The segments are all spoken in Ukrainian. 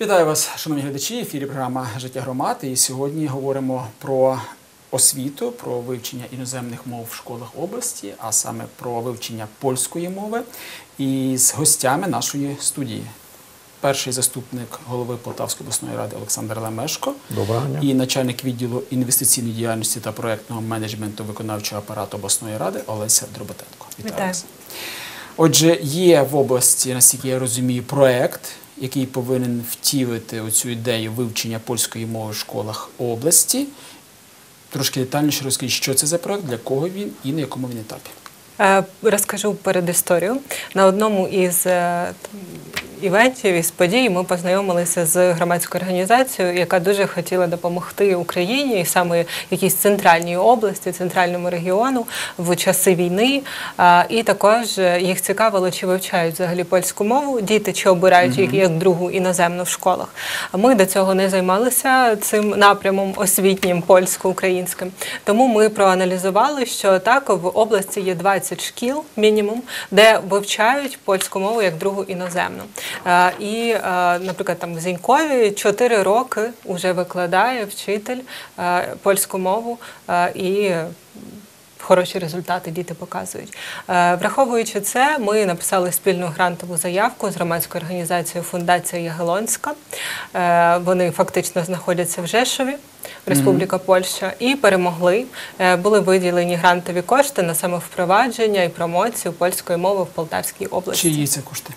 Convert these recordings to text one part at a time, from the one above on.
Вітаю вас, шановні глядачі. В ефірі програма Життя громад. І сьогодні говоримо про освіту, про вивчення іноземних мов в школах області, а саме про вивчення польської мови. І з гостями нашої студії. Перший заступник голови Полтавської обласної ради Олександр Лемешко Доброго дня. і начальник відділу інвестиційної діяльності та проектного менеджменту виконавчого апарату обласної ради Олеся Дроботенко. Вітаю. вас. Отже, є в області, наскільки я розумію, проект, який повинен втілити оцю ідею вивчення польської мови в школах області. Трошки детальніше розкажіть, що це за проект, для кого він і на якому він етапі. розкажу Розкажу передісторію. На одному із е, івентів із подій ми познайомилися з громадською організацією, яка дуже хотіла допомогти Україні і саме якійсь центральній області, центральному регіону в часи війни. І також е, їх цікавило, чи вивчають взагалі польську мову діти, чи обирають її як другу іноземну в школах. Ми до цього не займалися цим напрямом освітнім польсько-українським. Тому ми проаналізували, що так в області є 20 шкіл мінімум, де вивчають польську мову як другу іноземну. Е, І, е, наприклад, там в Зінькові 4 роки вже викладає вчитель е, польську мову і. Хороші результати діти показують. Враховуючи це, ми написали спільну грантову заявку з громадською організацією Фундація Ягелонська. Вони фактично знаходяться в Жешові, Республіка Польща, і перемогли. Були виділені грантові кошти на самовпровадження і промоцію польської мови в Полтавській області. Чиї це кошти?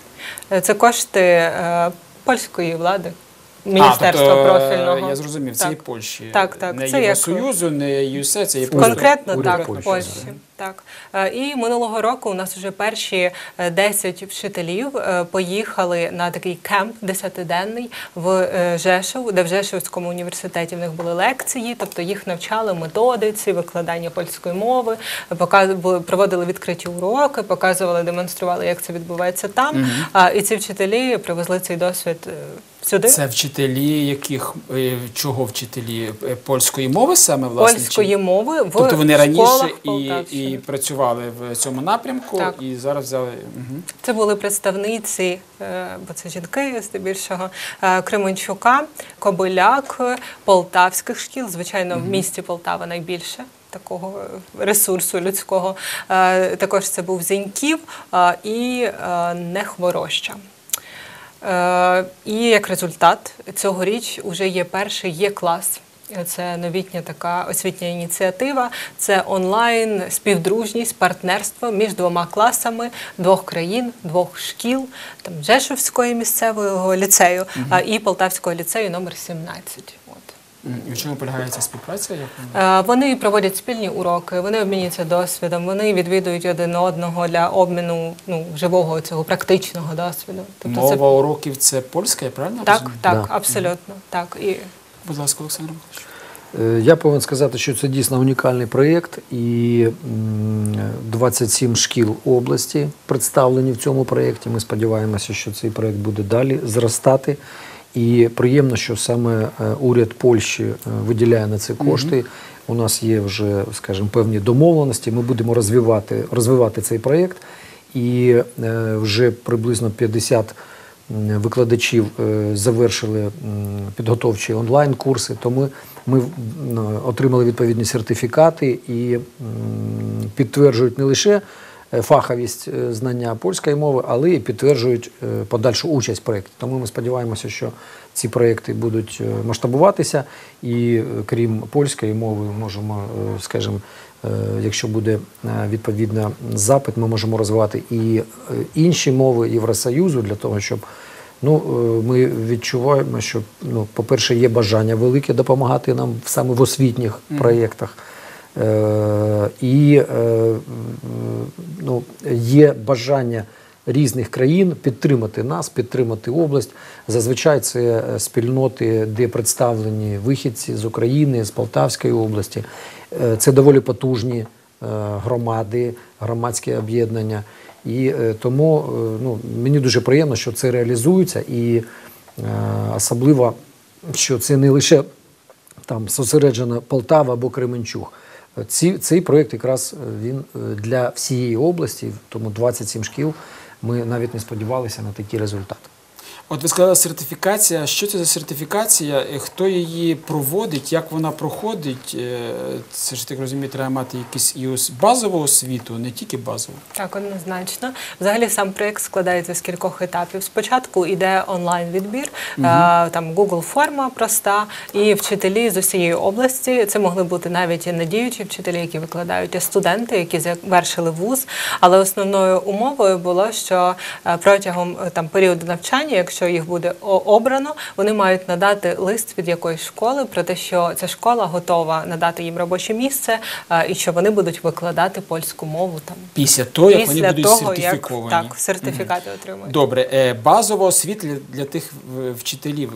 Е, Це кошти е, польської влади, міністерства а, тобто, профільного. Я зрозумів, це Так. і Польщі. Так, так, Не це як- Євросоюзу, не ЮСЕ, це просто Конкретно уряд так, Польщі, Польщі. Так. Е, І минулого року у нас вже перші е, 10 вчителів е, поїхали на такий кемп десятиденний в е, Жешов, де в Жешовському університеті в них були лекції, тобто їх навчали методиці, викладання польської мови, показ- були- проводили відкриті уроки, показували, демонстрували, як це відбувається там. А, І ці вчителі привезли цей досвід е, сюди. Це вчителі, яких е, чого вчителі Е, польської мови саме власне? чи- Польської мови в Тобто вони раніше і, і працювали в цьому напрямку, Так. і зараз взяли. Угу. Це були представниці, е, бо це жінки здебільшого, Кременчука, Кобиляк, полтавських шкіл. Звичайно, в місті Полтава найбільше. Такого ресурсу людського. Також це був Зіньків і Нехвороща. Е, І як результат цьогоріч вже є перший є клас. Це новітня така освітня ініціатива. Це онлайн співдружність, партнерство між двома класами двох країн, двох шкіл, там Жешовської місцевого ліцею а, і Полтавського ліцею номер 17. І в чому полягає ця співпраця? Е, Вони проводять спільні уроки, вони обмінюються досвідом, вони відвідують один одного для обміну ну, живого цього практичного досвіду. Тобто Мова уроків це польська, я правильно так, розумію? так, Да. абсолютно так. І Будь ласка, Олександр Миколаївич. Е, Я повинен сказати, що це дійсно унікальний проєкт, і м, 27 шкіл області представлені в цьому проєкті. Ми сподіваємося, що цей проєкт буде далі зростати. І приємно, що саме е, уряд Польщі е, виділяє на це кошти. У нас є вже, скажімо, певні домовленості. Ми будемо розвивати, розвивати цей проєкт. І е, вже приблизно 50 викладачів завершили підготовчі онлайн-курси. Тому ми отримали відповідні сертифікати і підтверджують не лише фаховість е, знання польської мови, але і підтверджують е, подальшу участь в проєкті. Тому ми сподіваємося, що ці проєкти будуть е, масштабуватися, і е, крім польської мови, можемо, е, скажімо, е, якщо буде е, відповідно запит, ми можемо розвивати і е, інші мови Євросоюзу для того, щоб Ну, е, ми відчуваємо, що ну, по-перше, є бажання велике допомагати нам саме в освітніх проєктах. Е, і е, ну, є бажання різних країн підтримати нас, підтримати область. Зазвичай це е, спільноти, де представлені вихідці з України, з Полтавської області. Це доволі потужні громади, громадські об'єднання. І тому ну, мені дуже приємно, що це реалізується, і особливо, що це не лише там зосереджена Полтава або Кременчуг. Ці, цей проєкт якраз е, він е, для всієї області, тому 27 шкіл. Ми навіть не сподівалися на такі результати. От ви сказали сертифікація. Що це за сертифікація? Хто її проводить? Як вона проходить? Е, Це ж так розумію, треба мати якусь і ос- базову освіту, не тільки базову. Так, однозначно. Взагалі сам проєкт складається з кількох етапів. Спочатку йде онлайн-відбір, е, там Google форма проста, і вчителі з усієї області. Це могли бути навіть і не діючі вчителі, які викладають, а студенти, які завершили вуз. Але основною умовою було, що е, протягом там періоду навчання, якщо їх буде обрано, вони мають надати лист від якоїсь школи про те, що ця школа готова надати їм робоче місце е, і що вони будуть викладати польську мову там. Після того, як вони будуть того, сертифіковані. як так, сертифікати отримують. Добре, е, базова освіта для, тих вчителів.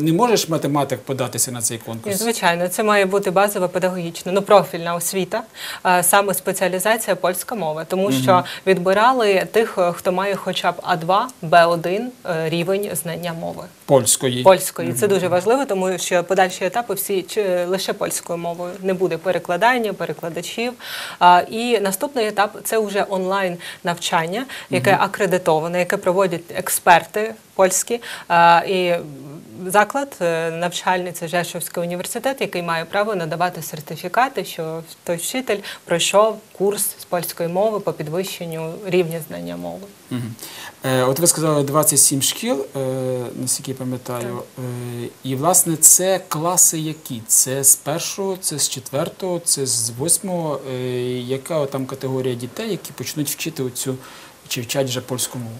Не можеш математик податися на цей Ні, конкурс? звичайно, це має бути базова педагогічна, ну профільна освіта, е, саме спеціалізація польська мова, тому що відбирали тих, хто має хоча б А2, Б1 е, рівень знання мови. Польської. Польської це дуже важливо, тому що подальші етапи всі чи- лише польською мовою не буде перекладання, перекладачів. А, І наступний етап це вже онлайн навчання, яке акредитоване, яке проводять експерти польські. А, І заклад е, навчальний це Жешовський університет, який має право надавати сертифікати, що той вчитель пройшов курс з польської мови по підвищенню рівня знання мови. Е, От ви сказали 27 шкіл, е, наскільки я пам'ятаю. Е, І власне це класи які? Це з першого, це з четвертого, це з восьмого. Е, Яка там категорія дітей, які почнуть вчити оцю чи вчать вже польську мову?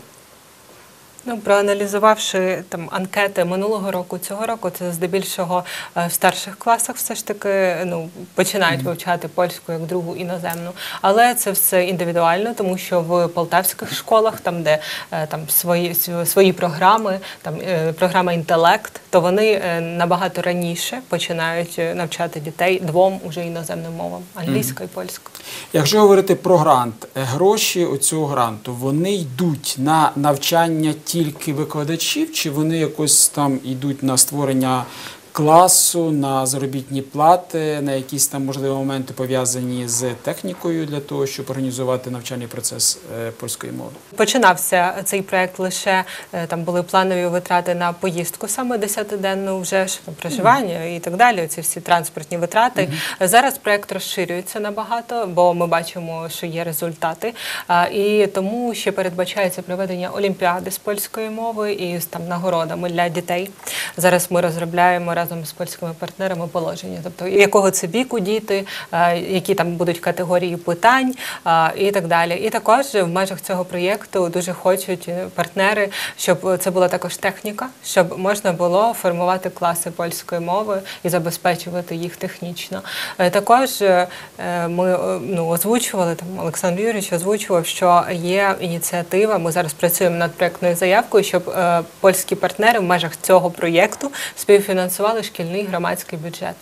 Ну, проаналізувавши там анкети минулого року, цього року, це здебільшого е, в старших класах все ж таки ну, починають вивчати польську як другу іноземну. Але це все індивідуально, тому що в полтавських школах, там, де е, там свої, свої програми, там е, програма інтелект, то вони набагато раніше починають навчати дітей двом уже іноземним мовам англійська і польська. Якщо говорити про грант, гроші оцього гранту вони йдуть на навчання тільки викладачів, чи вони якось там йдуть на створення класу, на заробітні плати, на якісь там можливі моменти пов'язані з технікою для того, щоб організувати навчальний процес е, польської мови? Починався цей проект лише е, там були планові витрати на поїздку, саме десятиденну вже ж проживання і так далі. Ці всі транспортні витрати. Зараз проект розширюється набагато, бо ми бачимо, що є результати. А, І тому ще передбачається проведення олімпіади з польської мови і з там нагородами для дітей. Зараз ми розробляємо разом з польськими партнерами положення, тобто якого це віку діти, які там будуть категорії питань і так далі. І також в межах цього проєкту дуже хочуть е, партнери, щоб це була також техніка, щоб можна було формувати класи польської мови і забезпечувати їх технічно. Е, Також е, ми ну, озвучували там Олександр Юрійович озвучував, що є ініціатива. Ми зараз працюємо над проектною заявкою, щоб польські партнери в межах цього проєкту співфінансували шкільний громадський бюджет.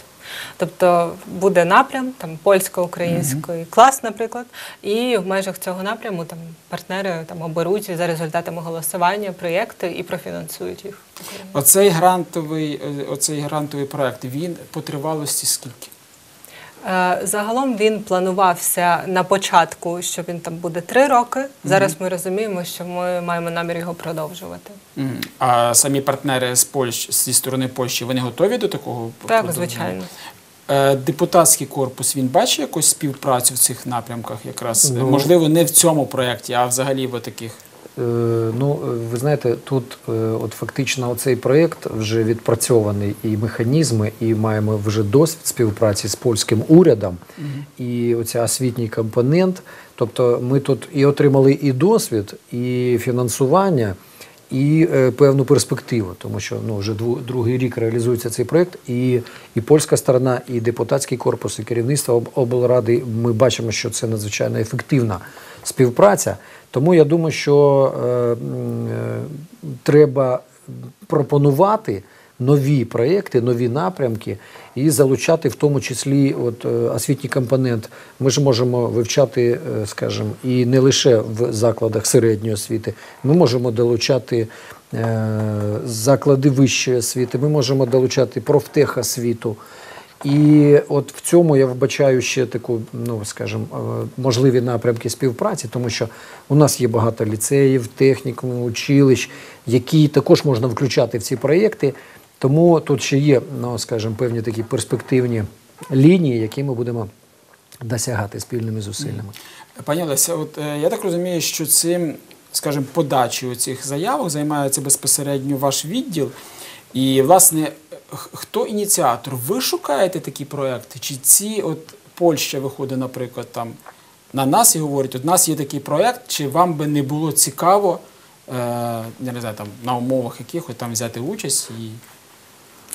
Тобто буде напрям там польсько-український клас, наприклад, і в межах цього напряму там партнери там оберуть за результатами голосування проєкти і профінансують їх. Оцей грантовий, е, оцей грантовий проект він по тривалості скільки? Е, Загалом він планувався на початку, що він там буде три роки. Зараз ми розуміємо, що ми маємо намір його продовжувати. А самі партнери з Польщі зі сторони Польщі вони готові до такого? Так, звичайно. Е, Депутатський корпус він бачить якусь співпрацю в цих напрямках, якраз Ну. можливо, не в цьому проєкті, а взагалі в таких. Е, Ну, е, ви знаєте, тут е, от фактично цей проєкт вже відпрацьований і механізми, і маємо вже досвід співпраці з польським урядом, і оця освітній компонент. Тобто ми тут і отримали і досвід, і фінансування, і е, певну перспективу, тому що ну, вже дву, другий рік реалізується цей проєкт, і, і польська сторона, і депутатський корпус, і керівництво облради. Ми бачимо, що це надзвичайно ефективна співпраця. Тому я думаю, що е, е, треба пропонувати нові проєкти, нові напрямки і залучати в тому числі от, е, освітній компонент. Ми ж можемо вивчати, е, скажімо, і не лише в закладах середньої освіти. Ми можемо долучати е, заклади вищої освіти, ми можемо долучати профтехосвіту. І от в цьому я вбачаю ще таку, ну скажімо, е, можливі напрямки співпраці, тому що у нас є багато ліцеїв, технікумів, училищ, які також можна включати в ці проєкти. Тому тут ще є, ну скажімо, певні такі перспективні лінії, які ми будемо досягати спільними зусиллями. Пані Олеся, от е, я так розумію, що цим, скажімо, подачею цих заявок займається безпосередньо ваш відділ. І, власне, хто ініціатор? Ви шукаєте такі проекти? Чи ці от Польща виходить, наприклад, там на нас і говорить, от у нас є такий проект, чи вам би не було цікаво, е, не знаю, там на умовах якихось там взяти участь і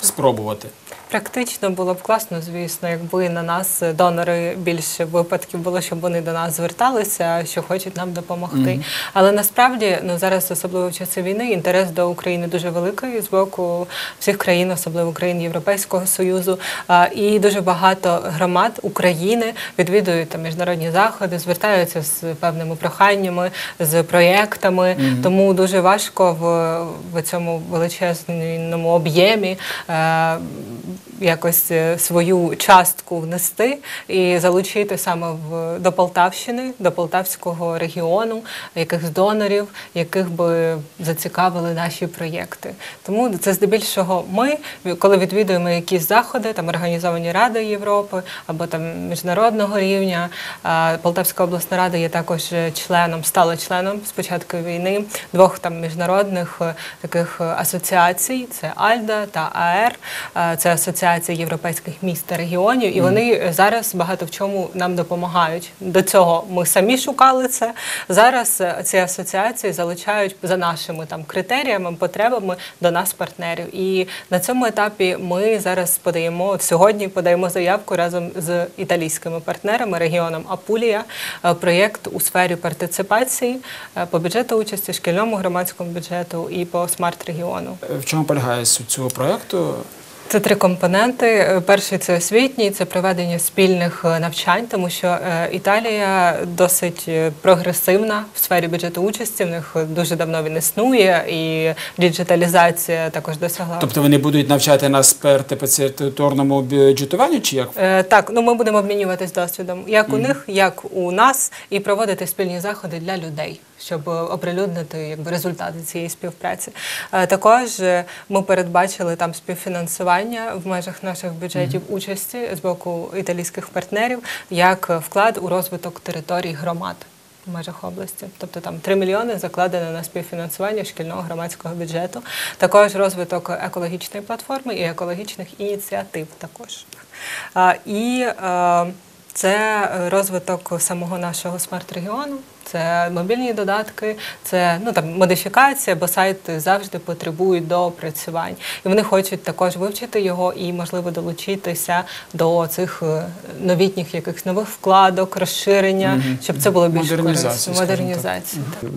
спробувати? Практично було б класно, звісно, якби на нас е, донори більше випадків було, щоб вони до нас зверталися, що хочуть нам допомогти. Але насправді ну зараз, особливо в часи війни, інтерес до України дуже великий з боку всіх країн, особливо країн Європейського союзу. А, І дуже багато громад України відвідують там міжнародні заходи, звертаються з певними проханнями, з проєктами. Тому дуже важко в, в цьому величезному об'ємі. Якось е, свою частку внести і залучити саме в до Полтавщини, до Полтавського регіону, якихось донорів, яких би зацікавили наші проєкти. Тому це здебільшого ми, коли відвідуємо якісь заходи, там організовані Ради Європи або там міжнародного рівня. Полтавська обласна рада є також членом, стала членом з початку війни двох там міжнародних е, таких е, асоціацій: це Альда та АР. Це асоціація європейських міст та регіонів, і вони е, зараз багато в чому нам допомагають. До цього ми самі шукали це. Зараз е, ці асоціації залучають за нашими там критеріями, потребами до нас партнерів. І на цьому етапі ми зараз подаємо от сьогодні. Подаємо заявку разом з італійськими партнерами регіоном Апулія. е, Проєкт у сфері партиципації по бюджету участі, шкільному громадському бюджету і по смарт-регіону. В чому полягає суть цього проекту? Це три компоненти. Е, Перший це освітній, це проведення спільних е, навчань, тому що е, Італія досить прогресивна в сфері бюджету участі. В них дуже давно він існує, і діджиталізація також досягла. Тобто вони будуть навчати нас перепаціторному бюджетуванню, чи як? Так, ну ми будемо обмінюватись досвідом, як у них, як у нас, і проводити спільні заходи для людей, щоб е, оприлюднити якби результати цієї співпраці. Е, Також е, ми передбачили там співфінансування в межах наших бюджетів участі з боку італійських партнерів як вклад у розвиток територій громад. В межах області, тобто там 3 мільйони закладено на співфінансування шкільного громадського бюджету, також розвиток екологічної платформи і екологічних ініціатив також. А, І е, це розвиток самого нашого смарт-регіону, це мобільні додатки, це ну там модифікація, бо сайти завжди потребують доопрацювань. І вони хочуть також вивчити його і, можливо, долучитися до цих е, новітніх якихось нових вкладок, розширення, щоб це було більш корисно. Модернізація. так.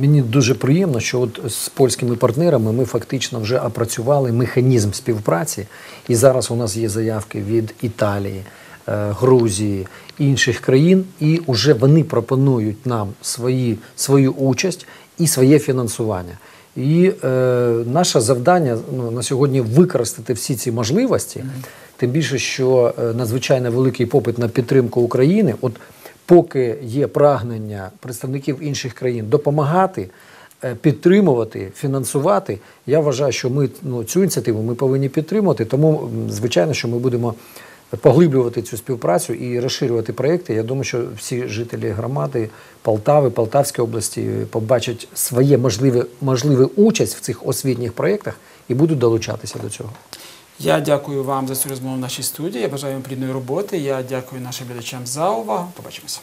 Мені дуже приємно, що от з польськими партнерами ми фактично вже опрацювали механізм співпраці, і зараз у нас є заявки від Італії, е, Грузії, інших країн, і вже вони пропонують нам свої, свою участь і своє фінансування. І е, наше завдання ну, на сьогодні використати всі ці можливості, тим більше, що е, надзвичайно великий попит на підтримку України. От поки є прагнення представників інших країн допомагати, е, підтримувати, фінансувати, я вважаю, що ми ну, цю ініціативу ми повинні підтримувати. Тому, звичайно, що ми будемо поглиблювати цю співпрацю і розширювати проекти. Я думаю, що всі жителі громади Полтави, Полтавської області побачать своє можливе, можливе участь в цих освітніх проєктах і будуть долучатися до цього. Я дякую вам за цю розмову в нашій студії. Я бажаю вам плідної роботи. Я дякую нашим глядачам за увагу. Побачимося.